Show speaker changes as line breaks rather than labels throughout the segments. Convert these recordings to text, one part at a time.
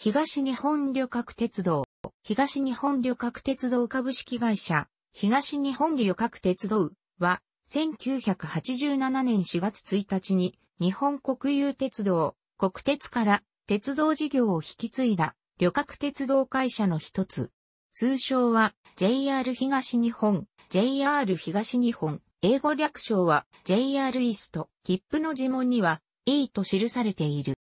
東日本旅客鉄道、東日本旅客鉄道株式会社、東日本旅客鉄道は、1987年4月1日に、日本国有鉄道、国鉄から鉄道事業を引き継いだ旅客鉄道会社の一つ。通称は JR 東日本、JR 東日本、英語略称は JR イースト、切符の呪文には E と記されている。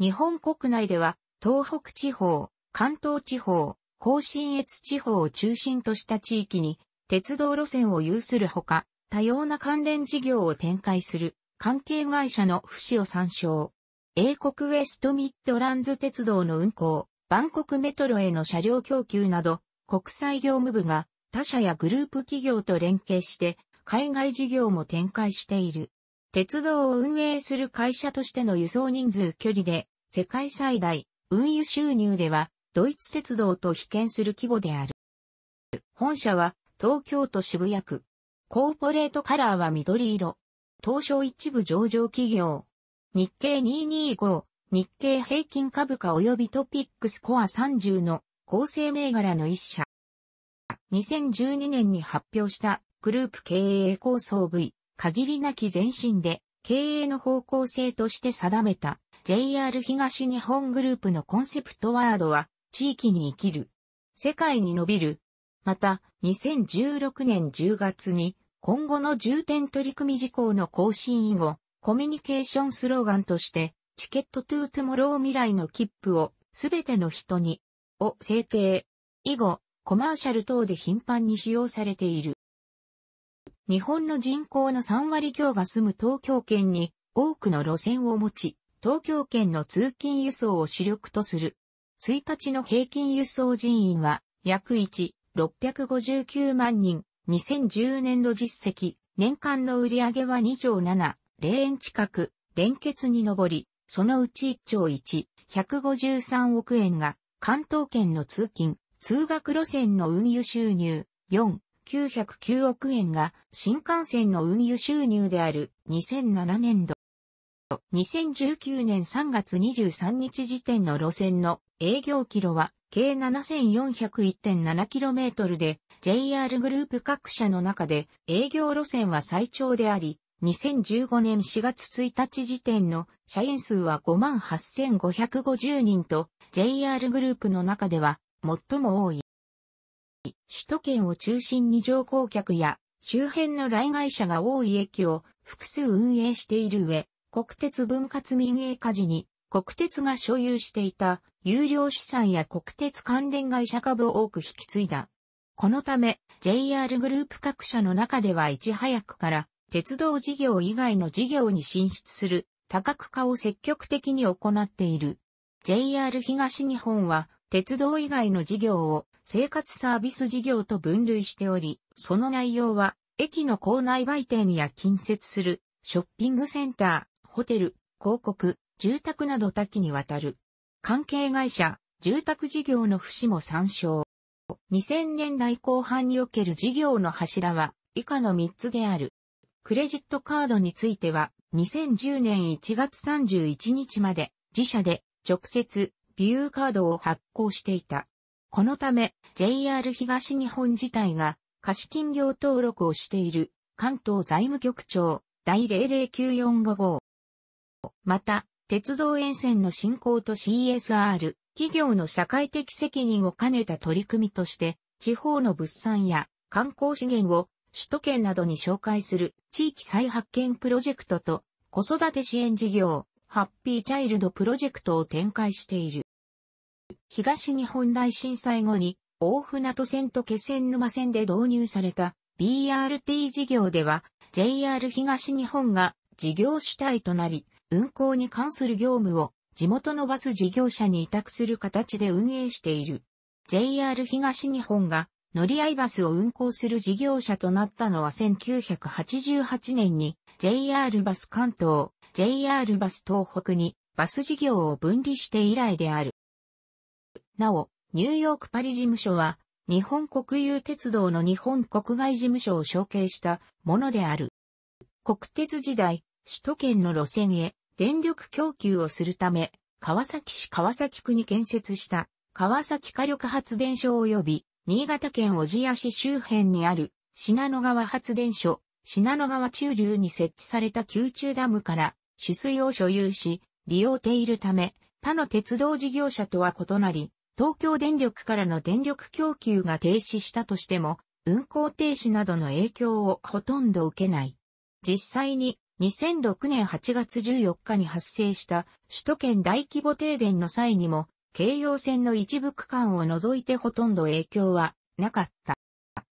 日本国内では東北地方、関東地方、甲信越地方を中心とした地域に鉄道路線を有するほか、多様な関連事業を展開する関係会社の節を参照。英国ウェストミッドランズ鉄道の運行、バンコクメトロへの車両供給など、国際業務部が他社やグループ企業と連携して海外事業も展開している。鉄道を運営する会社としての輸送人数距離で世界最大、運輸収入ではドイツ鉄道と比肩する規模である。本社は東京都渋谷区。コーポレートカラーは緑色。東証一部上場企業。日経225、日経平均株価及びトピックスコア30の構成銘柄の一社。2012年に発表したグループ経営構想 V、限りなき前進で経営の方向性として定めた JR 東日本グループのコンセプトワードは地域に生きる。世界に伸びる。また、2016年10月に今後の重点取り組み事項の更新以後、コミュニケーションスローガンとして、チケットトゥートゥモロー未来の切符をすべての人に、を制定。以後、コマーシャル等で頻繁に使用されている。日本の人口の3割強が住む東京圏に多くの路線を持ち、東京圏の通勤輸送を主力とする。1日の平均輸送人員は約1、659万人、2010年度実績、年間の売上は2兆7、0円近く、連結に上り、そのうち1兆1、153億円が関東圏の通勤、通学路線の運輸収入、4、909億円が新幹線の運輸収入である2007年度。2019年3月23日時点の路線の営業キロは計 7401.7km で JR グループ各社の中で営業路線は最長であり、2015年4月1日時点の社員数は58,550人と JR グループの中では最も多い。首都圏を中心に乗降客や周辺の来街者が多い駅を複数運営している上、国鉄分割民営化時に国鉄が所有していた有料資産や国鉄関連会社株を多く引き継いだ。このため JR グループ各社の中ではいち早くから鉄道事業以外の事業に進出する多角化を積極的に行っている。JR 東日本は鉄道以外の事業を生活サービス事業と分類しており、その内容は駅の構内売店や近接するショッピングセンター、ホテル、広告、住宅など多岐にわたる。関係会社、住宅事業の節も参照。2000年代後半における事業の柱は以下の3つである。クレジットカードについては2010年1月31日まで自社で直接ビューカードを発行していた。このため JR 東日本自体が貸金業登録をしている関東財務局長第009455。また、鉄道沿線の振興と CSR、企業の社会的責任を兼ねた取り組みとして、地方の物産や観光資源を首都圏などに紹介する地域再発見プロジェクトと子育て支援事業、ハッピーチャイルドプロジェクトを展開している。東日本大震災後に大船渡線と気仙沼線で導入された BRT 事業では JR 東日本が事業主体となり運行に関する業務を地元のバス事業者に委託する形で運営している。JR 東日本が乗り合いバスを運行する事業者となったのは1988年に JR バス関東、JR バス東北にバス事業を分離して以来である。なお、ニューヨークパリ事務所は日本国有鉄道の日本国外事務所を承継したものである。国鉄時代、首都圏の路線へ電力供給をするため、川崎市川崎区に建設した川崎火力発電所及び新潟県小千谷市周辺にある信濃川発電所、信濃川中流に設置された宮中ダムから取水を所有し、利用ているため、他の鉄道事業者とは異なり、東京電力からの電力供給が停止したとしても、運行停止などの影響をほとんど受けない。実際に2006年8月14日に発生した首都圏大規模停電の際にも京葉線の一部区間を除いてほとんど影響はなかった。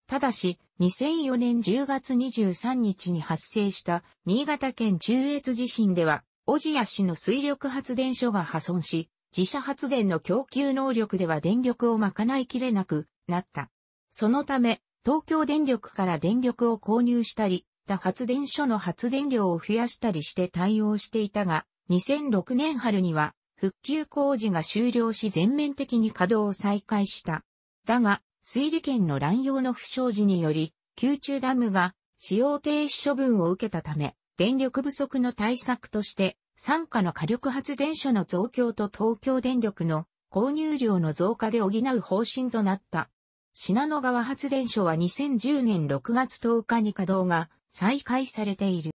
ただし、2004年10月23日に発生した新潟県中越地震では、小千谷市の水力発電所が破損し、自社発電の供給能力では電力を賄いきれなくなった。そのため、東京電力から電力を購入したり、他発電所の発電量を増やしたりして対応していたが、2006年春には復旧工事が終了し全面的に稼働を再開した。だが、水利権の乱用の不祥事により、宮中ダムが使用停止処分を受けたため、電力不足の対策として、参加の火力発電所の増強と東京電力の購入量の増加で補う方針となった。信濃川発電所は2010年6月10日に稼働が再開されている。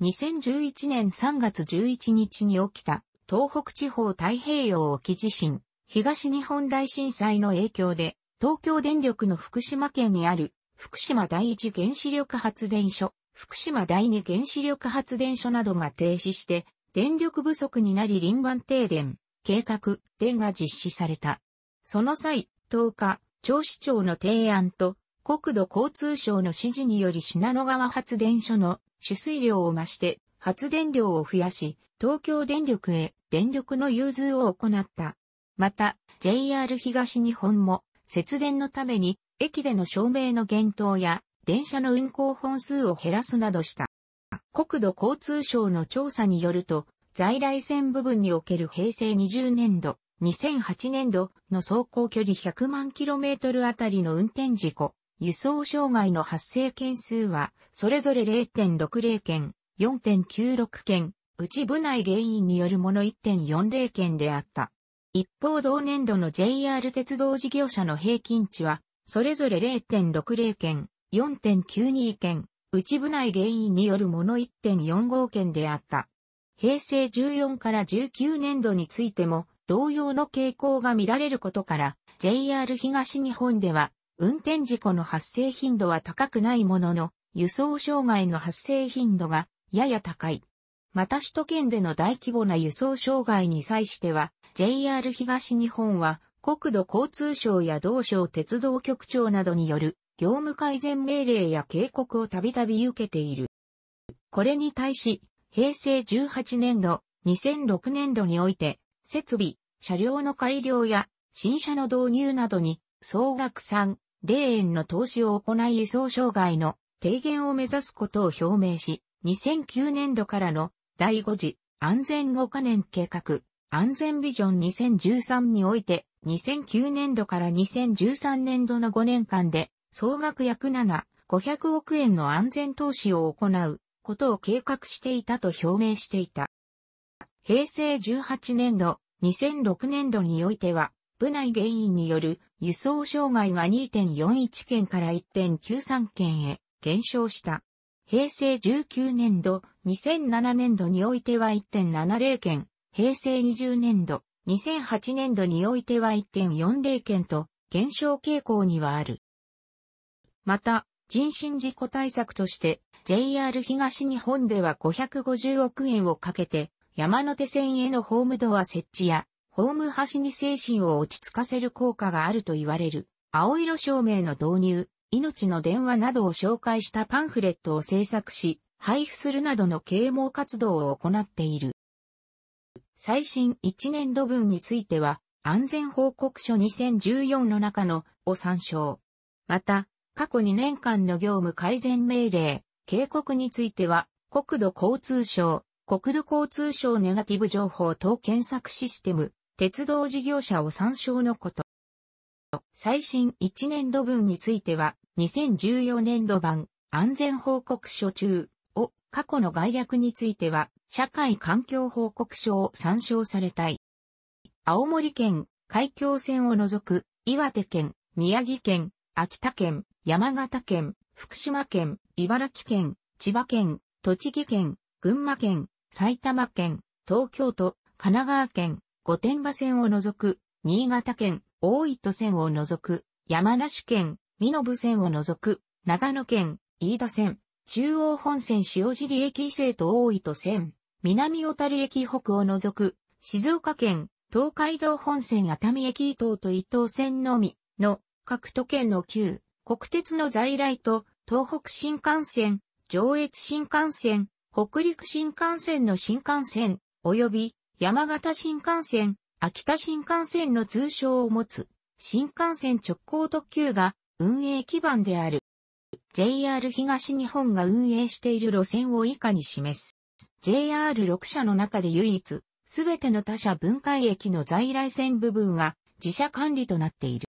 2011年3月11日に起きた東北地方太平洋沖地震、東日本大震災の影響で、東京電力の福島県にある福島第一原子力発電所、福島第二原子力発電所などが停止して、電力不足になり臨番停電、計画、電が実施された。その際、10日、町市長の提案と、国土交通省の指示により信濃川発電所の取水量を増して発電量を増やし、東京電力へ電力の融通を行った。また、JR 東日本も節電のために駅での照明の減灯や電車の運行本数を減らすなどした。国土交通省の調査によると、在来線部分における平成20年度、2008年度の走行距離100万 km あたりの運転事故、輸送障害の発生件数は、それぞれ0.60件、4.96件、内部内原因によるもの1.40件であった。一方同年度の JR 鉄道事業者の平均値は、それぞれ0.60件、4.92件、内部内原因によるもの1.45件であった。平成14から19年度についても、同様の傾向が見られることから、JR 東日本では、運転事故の発生頻度は高くないものの、輸送障害の発生頻度がやや高い。また首都圏での大規模な輸送障害に際しては、JR 東日本は国土交通省や同省鉄道局長などによる業務改善命令や警告をたびたび受けている。これに対し、平成18年度、2006年度において、設備、車両の改良や新車の導入などに総額3、0円の投資を行い輸送障害の低減を目指すことを表明し、2009年度からの第5次安全5カ年計画安全ビジョン2013において2009年度から2013年度の5年間で総額約7、500億円の安全投資を行うことを計画していたと表明していた。平成18年度、2006年度においては、部内原因による輸送障害が2.41件から1.93件へ減少した。平成19年度、2007年度においては1.70件、平成20年度、2008年度においては1.40件と減少傾向にはある。また、人身事故対策として JR 東日本では550億円をかけて山手線へのホームドア設置やホーム端に精神を落ち着かせる効果があると言われる青色照明の導入、命の電話などを紹介したパンフレットを制作し、配布するなどの啓蒙活動を行っている。最新1年度分については、安全報告書2014の中のを参照。また、過去2年間の業務改善命令、警告については、国土交通省、国土交通省ネガティブ情報等検索システム、鉄道事業者を参照のこと。最新1年度分については、2014年度版安全報告書中を過去の概略については社会環境報告書を参照されたい。青森県、海峡線を除く、岩手県、宮城県、秋田県、山形県、福島県、茨城県、千葉県、栃木県、群馬県、埼玉県、東京都、神奈川県、御殿場線を除く、新潟県、大糸線を除く、山梨県、美濃部線を除く、長野県、飯田線、中央本線塩尻駅伊勢と大糸線、南小樽駅北を除く、静岡県、東海道本線熱海駅伊東と伊東線のみの各都県の旧国鉄の在来と東北新幹線、上越新幹線、北陸新幹線の新幹線、及び山形新幹線、秋田新幹線の通称を持つ新幹線直行特急が運営基盤である。JR 東日本が運営している路線を以下に示す。JR6 社の中で唯一、すべての他社分解駅の在来線部分が自社管理となっている。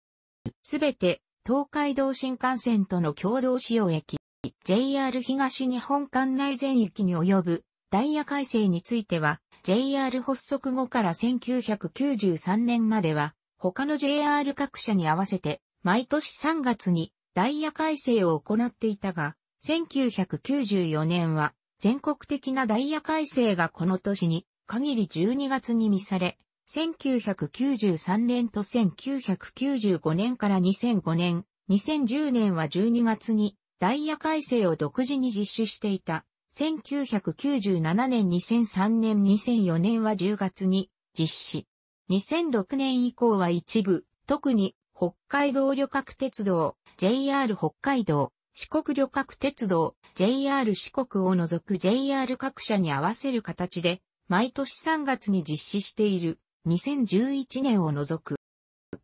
すべて東海道新幹線との共同使用駅、JR 東日本管内全域に及ぶダイヤ改正については、JR 発足後から1993年までは、他の JR 各社に合わせて、毎年3月にダイヤ改正を行っていたが、1994年は全国的なダイヤ改正がこの年に限り12月に見され、1993年と1995年から2005年、2010年は12月にダイヤ改正を独自に実施していた。1997年、2003年、2004年は10月に実施。2006年以降は一部、特に北海道旅客鉄道、JR 北海道、四国旅客鉄道、JR 四国を除く JR 各社に合わせる形で、毎年3月に実施している2011年を除く。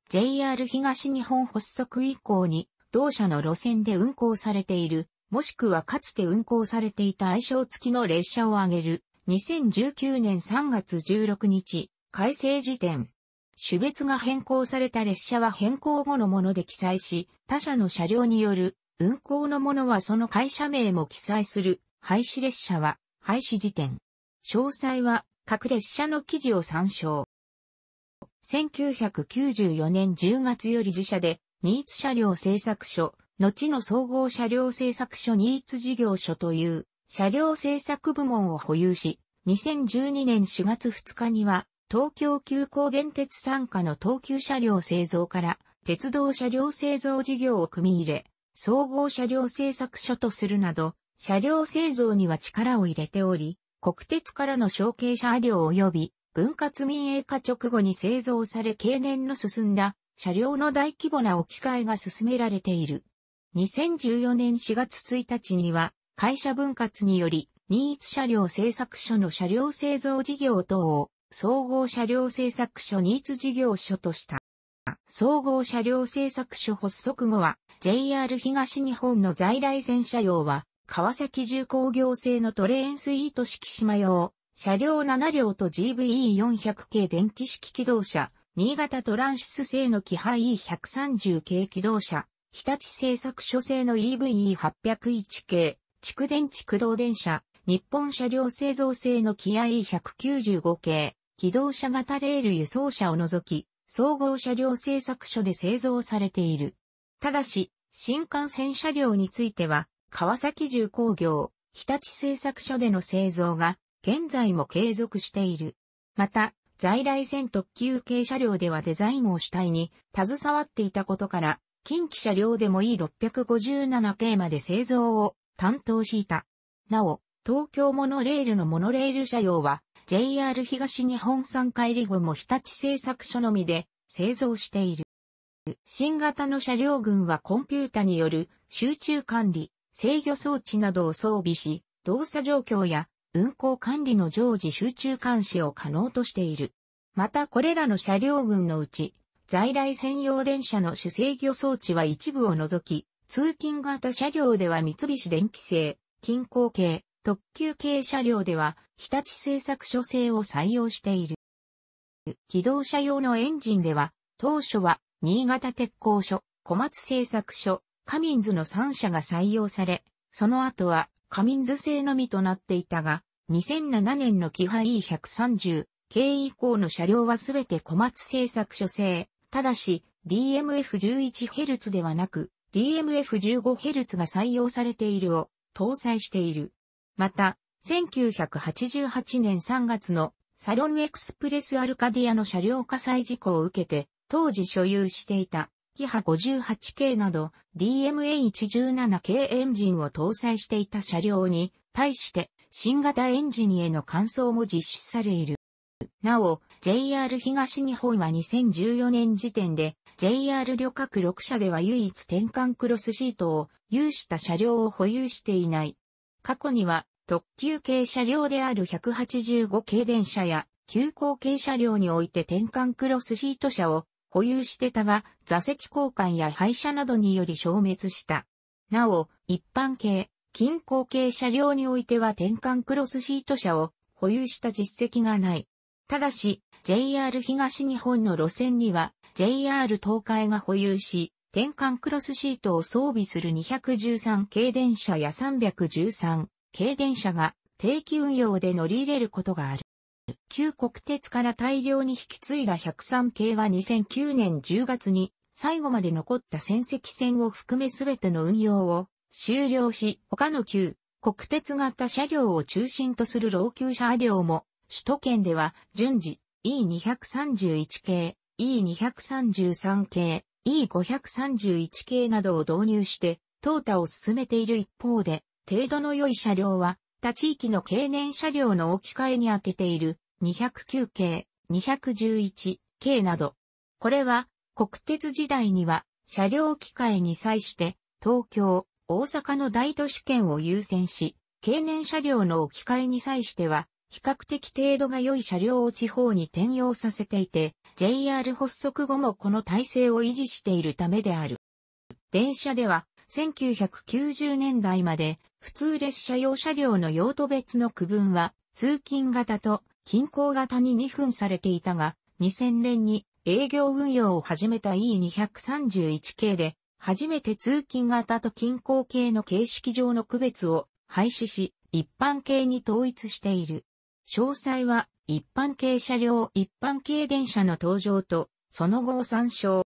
JR 東日本発足以降に同社の路線で運行されている、もしくはかつて運行されていた愛称付きの列車を挙げる、2019年3月16日、改正時点。種別が変更された列車は変更後のもので記載し、他社の車両による運行のものはその会社名も記載する廃止列車は廃止時点。詳細は各列車の記事を参照。1994年10月より自社で、ニーツ車両製作所、後の総合車両製作所ニーツ事業所という車両製作部門を保有し、2012年4月2日には、東京急行電鉄参加の東急車両製造から、鉄道車両製造事業を組み入れ、総合車両製作所とするなど、車両製造には力を入れており、国鉄からの承継車両及び分割民営化直後に製造され経年の進んだ車両の大規模な置き換えが進められている。2014年4月1日には会社分割によりニーツ車両製作所の車両製造事業等を総合車両製作所ニーツ事業所とした。総合車両製作所発足後は JR 東日本の在来線車両は川崎重工業製のトレーンスイート式島用車両7両と GVE400 系電気式機動車、新潟トランシス製のキハ E130 系機動車、日立製作所製の EVE801 系、蓄電池駆動電車、日本車両製造製のキア E195 系、機動車型レール輸送車を除き、総合車両製作所で製造されている。ただし、新幹線車両については、川崎重工業、日立製作所での製造が現在も継続している。また、在来線特急系車両ではデザインを主体に携わっていたことから、近畿車両でも E657 系まで製造を担当していた。なお、東京モノレールのモノレール車両は JR 東日本産帰り後も日立製作所のみで製造している。新型の車両群はコンピュータによる集中管理、制御装置などを装備し、動作状況や運行管理の常時集中監視を可能としている。またこれらの車両群のうち、在来専用電車の主制御装置は一部を除き、通勤型車両では三菱電機製、近郊系、特急系車両では日立製作所製を採用している。機動車用のエンジンでは、当初は新潟鉄工所、小松製作所、カミンズの3社が採用され、その後はカミンズ製のみとなっていたが、2007年のキハ E130 系以降の車両はすべて小松製作所製。ただし、DMF11Hz ではなく、DMF15Hz が採用されているを搭載している。また、1988年3月のサロンエクスプレスアルカディアの車両火災事故を受けて、当時所有していたキハ58系など DMA117 系エンジンを搭載していた車両に対して新型エンジンへの換装も実施されいる。なお、JR 東日本は2014年時点で JR 旅客6社では唯一転換クロスシートを有した車両を保有していない。過去には特急系車両である185系電車や急行系車両において転換クロスシート車を保有してたが座席交換や廃車などにより消滅した。なお、一般系、近郊系車両においては転換クロスシート車を保有した実績がない。ただし、JR 東日本の路線には JR 東海が保有し、転換クロスシートを装備する213系電車や313系電車が定期運用で乗り入れることがある。旧国鉄から大量に引き継いだ103系は2009年10月に最後まで残った戦績線を含めすべての運用を終了し、他の旧国鉄型車両を中心とする老朽車両も首都圏では順次 E231 系、E233 系、E531 系などを導入して、淘汰を進めている一方で、程度の良い車両は、他地域の経年車両の置き換えに当てている209系、211系など。これは、国鉄時代には、車両機械に際して、東京、大阪の大都市圏を優先し、経年車両の置き換えに際しては、比較的程度が良い車両を地方に転用させていて、JR 発足後もこの体制を維持しているためである。電車では、1990年代まで、普通列車用車両の用途別の区分は、通勤型と近郊型に2分されていたが、2000年に営業運用を始めた E231 系で、初めて通勤型と近郊系の形式上の区別を廃止し、一般系に統一している。詳細は一般系車両一般系電車の登場とその後を参照。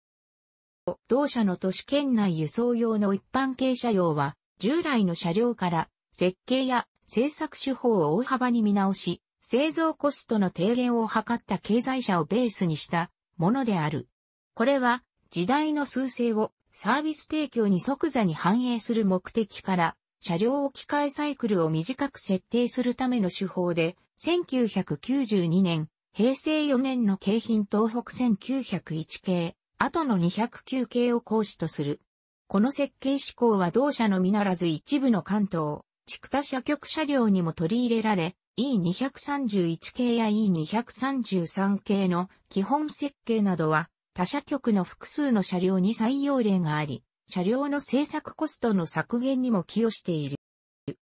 同社の都市圏内輸送用の一般系車両は従来の車両から設計や製作手法を大幅に見直し、製造コストの低減を図った経済車をベースにしたものである。これは時代の数勢をサービス提供に即座に反映する目的から車両置き換えサイクルを短く設定するための手法で、1992年、平成4年の京浜東北1901系、後の209系を講師とする。この設計思考は同社のみならず一部の関東、地田車局車両にも取り入れられ、E231 系や E233 系の基本設計などは他社局の複数の車両に採用例があり、車両の製作コストの削減にも寄与している。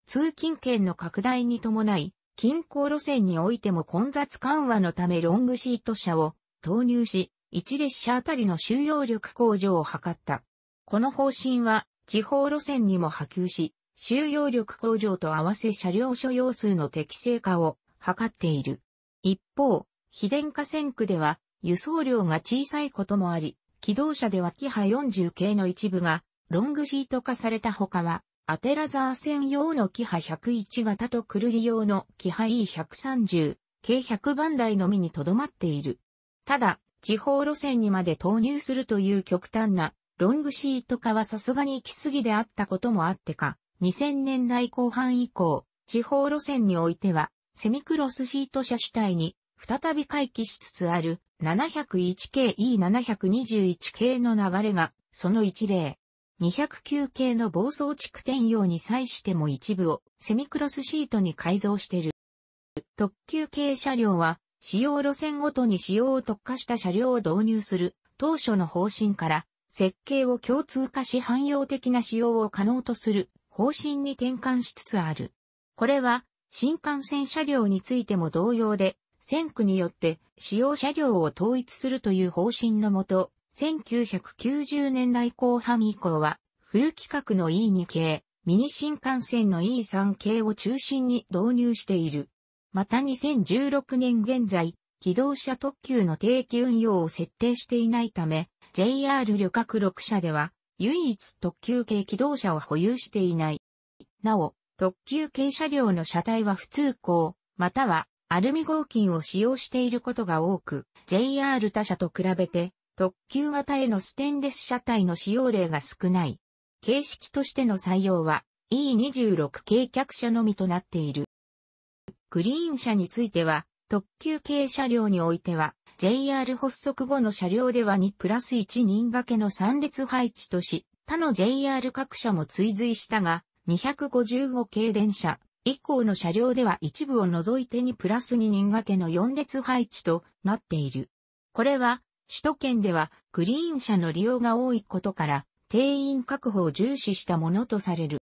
通勤圏の拡大に伴い、近郊路線においても混雑緩和のためロングシート車を投入し、1列車あたりの収容力向上を図った。この方針は地方路線にも波及し、収容力向上と合わせ車両所要数の適正化を図っている。一方、非電化線区では輸送量が小さいこともあり、機動車ではキハ40系の一部がロングシート化された他は、アテラザー専用のキハ101型とクルリ用のキハ E130 計100番台のみにとどまっている。ただ、地方路線にまで投入するという極端なロングシート化はさすがに行き過ぎであったこともあってか、2000年代後半以降、地方路線においては、セミクロスシート車主体に再び回帰しつつある701系 E721 系の流れが、その一例。209系の暴走地区転用に際しても一部をセミクロスシートに改造している。特急系車両は、使用路線ごとに使用を特化した車両を導入する当初の方針から、設計を共通化し汎用的な使用を可能とする方針に転換しつつある。これは、新幹線車両についても同様で、線区によって使用車両を統一するという方針のもと、1990年代後半以降は、フル規格の E2 系、ミニ新幹線の E3 系を中心に導入している。また2016年現在、機動車特急の定期運用を設定していないため、JR 旅客6社では、唯一特急系機動車を保有していない。なお、特急系車両の車体は普通行、またはアルミ合金を使用していることが多く、JR 他社と比べて、特急型へのステンレス車体の使用例が少ない。形式としての採用は E26 系客車のみとなっている。グリーン車については、特急系車両においては、JR 発足後の車両では2プラス1人掛けの3列配置とし、他の JR 各社も追随したが、255系電車以降の車両では一部を除いて2プラス2人掛けの4列配置となっている。これは、首都圏ではグリーン車の利用が多いことから、定員確保を重視したものとされる。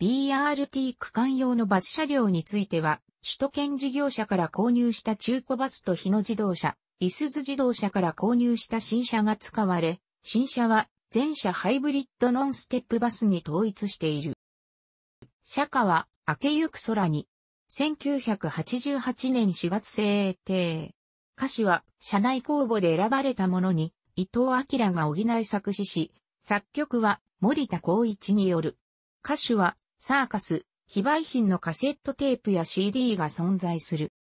BRT 区間用のバス車両については、首都圏事業者から購入した中古バスと日野自動車、イスズ自動車から購入した新車が使われ、新車は全車ハイブリッドノンステップバスに統一している。車価は明けゆく空に、1988年4月制定。歌詞は社内公募で選ばれたものに、伊藤明が補い作詞し、作曲は森田光一による。歌手はサーカス、非売品のカセットテープや CD が存在する。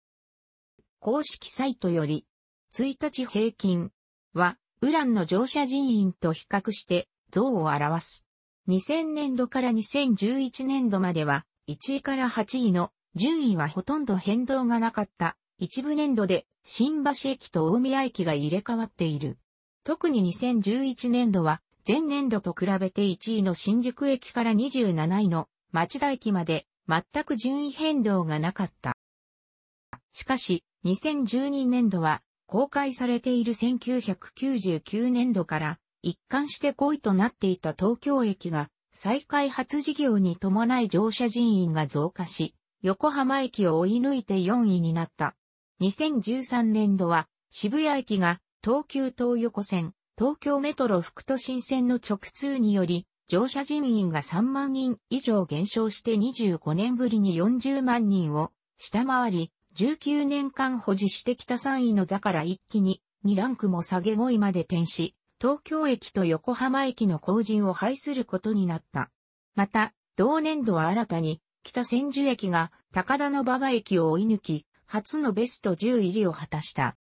公式サイトより、1日平均は、ウランの乗車人員と比較して像を表す。2000年度から2011年度までは、1位から8位の順位はほとんど変動がなかった。一部年度で新橋駅と大宮駅が入れ替わっている。特に2011年度は前年度と比べて1位の新宿駅から27位の町田駅まで全く順位変動がなかった。しかし、2012年度は公開されている1999年度から一貫して5位となっていた東京駅が再開発事業に伴い乗車人員が増加し、横浜駅を追い抜いて4位になった。2013年度は渋谷駅が東急東横線、東京メトロ副都心線の直通により、乗車人員が3万人以上減少して25年ぶりに40万人を下回り、19年間保持してきた3位の座から一気に2ランクも下げ5位まで転し、東京駅と横浜駅の工人を廃することになった。また、同年度は新たに北千住駅が高田の馬場駅を追い抜き、初のベスト10入りを果たした。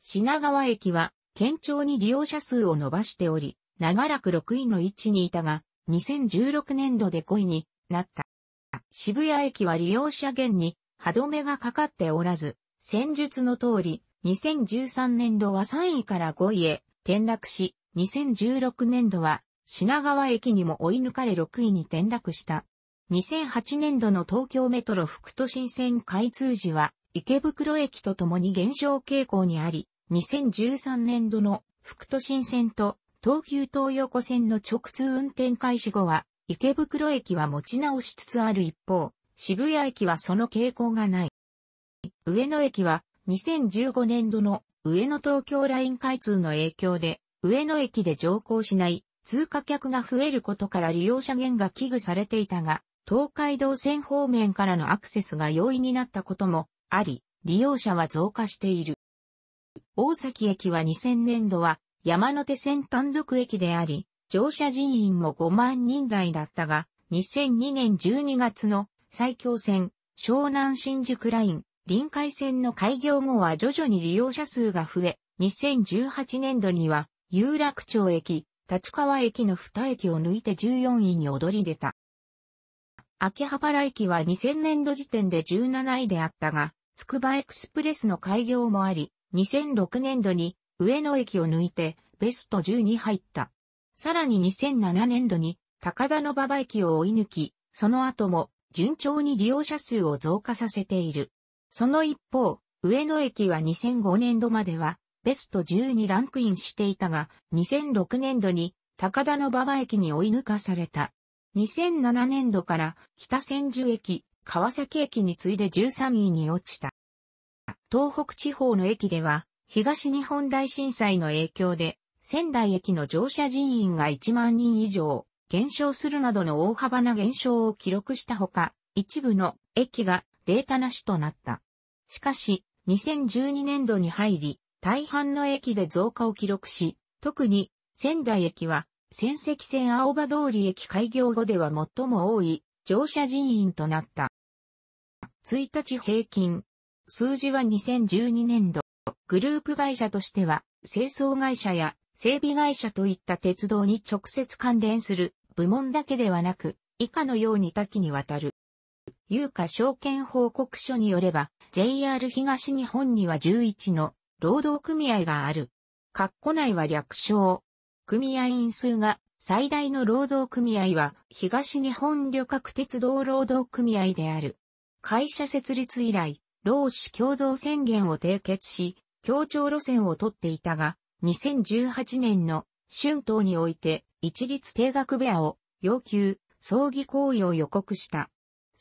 品川駅は堅調に利用者数を伸ばしており、長らく6位の位置にいたが、2016年度で5位になった。渋谷駅は利用者減に歯止めがかかっておらず、戦術の通り、2013年度は3位から5位へ転落し、2016年度は品川駅にも追い抜かれ6位に転落した。2008年度の東京メトロ副都心線開通時は池袋駅とともに減少傾向にあり、2013年度の副都心線と東急東横線の直通運転開始後は、池袋駅は持ち直しつつある一方、渋谷駅はその傾向がない。上野駅は2015年度の上野東京ライン開通の影響で、上野駅で乗降しない通過客が増えることから利用者減が危惧されていたが、東海道線方面からのアクセスが容易になったこともあり、利用者は増加している。大崎駅は2000年度は山手線単独駅であり、乗車人員も5万人台だったが、2002年12月の最強線、湘南新宿ライン、臨海線の開業後は徐々に利用者数が増え、2018年度には有楽町駅、立川駅の2駅を抜いて14位に躍り出た。秋葉原駅は2000年度時点で17位であったが、つくばエクスプレスの開業もあり、2006年度に上野駅を抜いてベスト10に入った。さらに2007年度に高田の馬場駅を追い抜き、その後も順調に利用者数を増加させている。その一方、上野駅は2005年度まではベスト10にランクインしていたが、2006年度に高田馬場駅に追い抜かされた。2007年度から北千住駅、川崎駅に次いで13位に落ちた。東北地方の駅では、東日本大震災の影響で、仙台駅の乗車人員が1万人以上減少するなどの大幅な減少を記録したほか、一部の駅がデータなしとなった。しかし、2012年度に入り、大半の駅で増加を記録し、特に仙台駅は仙石線青葉通り駅開業後では最も多い乗車人員となった。1日平均。数字は2012年度。グループ会社としては、清掃会社や整備会社といった鉄道に直接関連する部門だけではなく、以下のように多岐にわたる。有価証券報告書によれば、JR 東日本には11の労働組合がある。括弧内は略称。組合員数が最大の労働組合は東日本旅客鉄道労働組合である。会社設立以来、労使共同宣言を締結し、協調路線を取っていたが、2018年の春闘において一律定額部屋を要求、葬儀行為を予告した。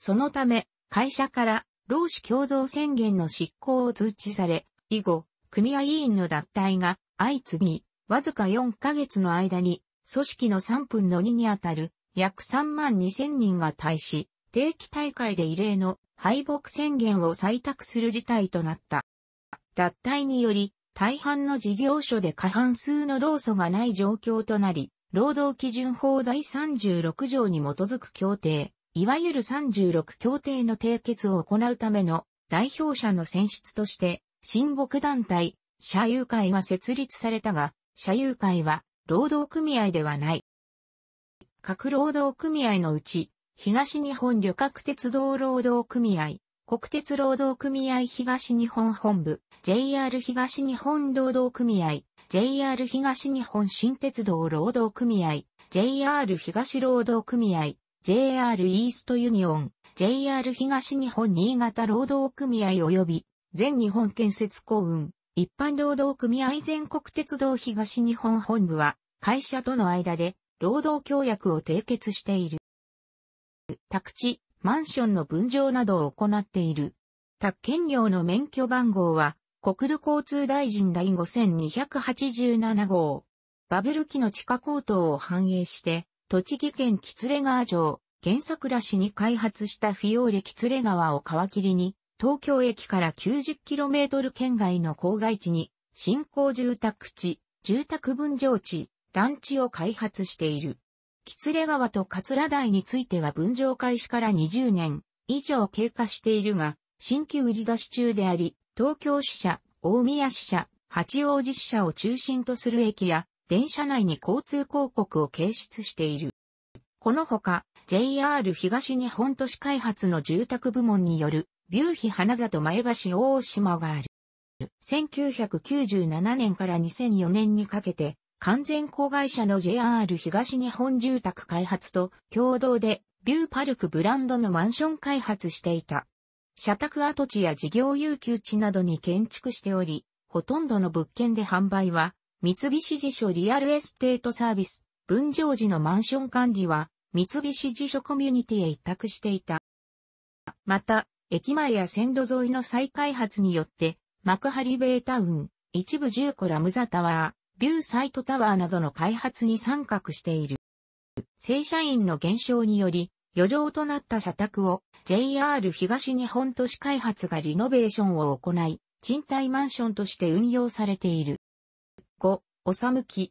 そのため、会社から労使共同宣言の執行を通知され、以後、組合委員の脱退が相次ぎ、わずか4ヶ月の間に、組織の3分の2にあたる約3万2千人が退し、定期大会で異例の敗北宣言を採択する事態となった。脱退により、大半の事業所で過半数の労組がない状況となり、労働基準法第36条に基づく協定、いわゆる36協定の締結を行うための代表者の選出として、親睦団体、社友会が設立されたが、社友会は労働組合ではない。各労働組合のうち、東日本旅客鉄道労働組合、国鉄労働組合東日本本部、JR 東日本労働組合、JR 東日本新鉄道労働組合、JR 東労働組合、JR イーストユニオン、JR 東日本新潟労働組合及び、全日本建設公運、一般労働組合全国鉄道東日本本部は、会社との間で、労働協約を締結している。宅地、マンションの分譲などを行っている。宅建業の免許番号は、国土交通大臣第5287号。バブル期の地下高騰を反映して、栃木県吉連川城、原桜市に開発したフィオーレ吉連川を皮切りに、東京駅から 90km 圏外の郊外地に、新興住宅地、住宅分譲地、団地を開発している。吉連川と桂台については分譲開始から20年以上経過しているが、新規売り出し中であり、東京支社、大宮支社、八王子支社を中心とする駅や、電車内に交通広告を掲出している。このほか、JR 東日本都市開発の住宅部門による、ビューヒ花里前橋大島がある。1997年から2004年にかけて、完全子会社の JR 東日本住宅開発と共同でビューパルクブランドのマンション開発していた。社宅跡地や事業有給地などに建築しており、ほとんどの物件で販売は、三菱地所リアルエステートサービス、分譲時のマンション管理は、三菱地所コミュニティへ一択していた。また、駅前や線路沿いの再開発によって、幕張ベイタウン、一部重コラムザタワー、ビューサイトタワーなどの開発に参画している。正社員の減少により、余剰となった社宅を JR 東日本都市開発がリノベーションを行い、賃貸マンションとして運用されている。5、おさむき。